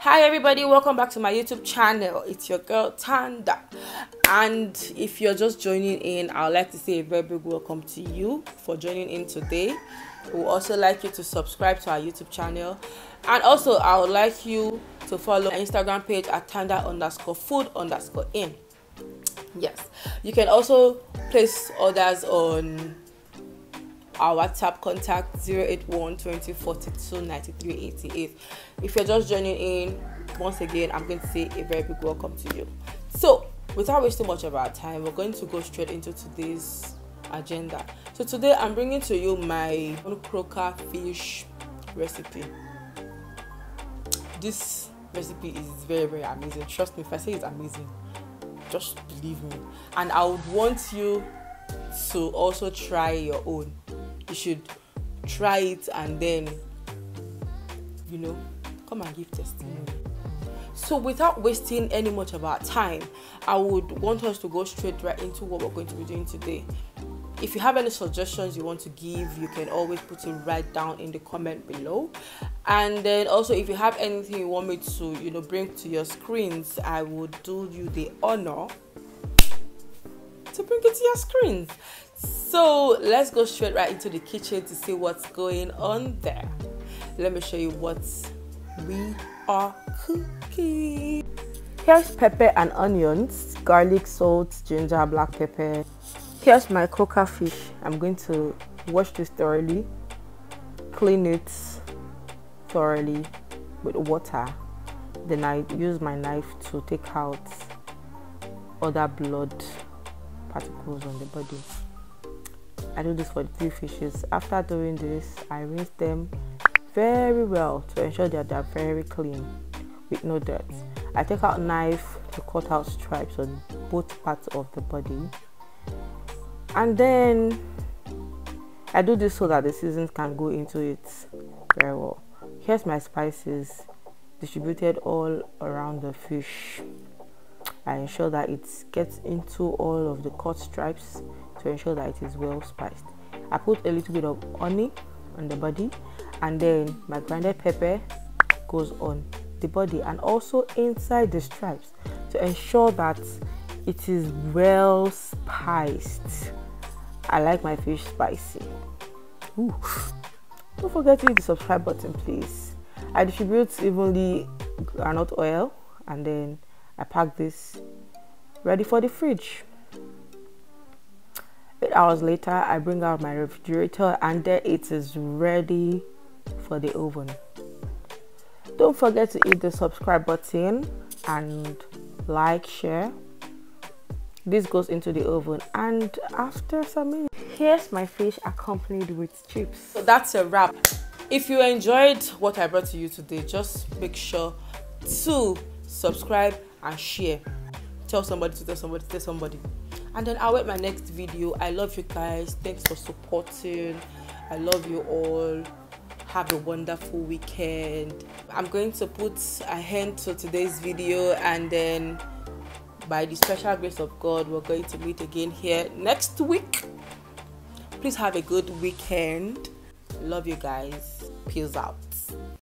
Hi everybody, welcome back to my YouTube channel. It's your girl TandA. And if you're just joining in, I'd like to say a very big welcome to you for joining in today. We would also like you to subscribe to our YouTube channel. And also I would like you to follow our Instagram page at TandA underscore food underscore in. Yes. You can also place orders on our WhatsApp contact 081 20 42 93 88. If you're just joining in, once again, I'm going to say a very big welcome to you. So, without wasting much of our time, we're going to go straight into today's agenda. So, today I'm bringing to you my croaker fish recipe. This recipe is very, very amazing. Trust me, if I say it's amazing, just believe me. And I would want you to also try your own you should try it and then you know come and give testimony. So without wasting any much of our time i would want us to go straight right into what we're going to be doing today. If you have any suggestions you want to give you can always put it right down in the comment below. And then also if you have anything you want me to you know bring to your screens i would do you the honor to bring it to your screens so let's go straight right into the kitchen to see what's going on there. Let me show you what we are cooking. Here's pepper and onions, garlic, salt, ginger, black pepper. Here's my croaker fish. I'm going to wash this thoroughly, clean it thoroughly with water. Then I use my knife to take out other blood particles on the body. I do this for the three fishes. After doing this, I rinse them very well to ensure that they're very clean with no dirt. I take out knife to cut out stripes on both parts of the body. And then I do this so that the seasons can go into it very well. Here's my spices distributed all around the fish. I ensure that it gets into all of the cut stripes to ensure that it is well spiced. I put a little bit of honey on the body and then my grounded pepper goes on the body and also inside the stripes to ensure that it is well spiced. I like my fish spicy. Ooh. Don't forget to hit the subscribe button please. I distribute evenly granite oil and then I pack this ready for the fridge. Hours later, I bring out my refrigerator and there it is ready for the oven. Don't forget to hit the subscribe button and like, share. This goes into the oven and after some minutes, here's my fish accompanied with chips. So that's a wrap. If you enjoyed what I brought to you today, just make sure to subscribe and share. Tell somebody to tell somebody to tell somebody and then i'll wait my next video. I love you guys. Thanks for supporting. I love you all. Have a wonderful weekend. I'm going to put a hand to today's video and then by the special grace of god we're going to meet again here next week. Please have a good weekend. Love you guys. Peace out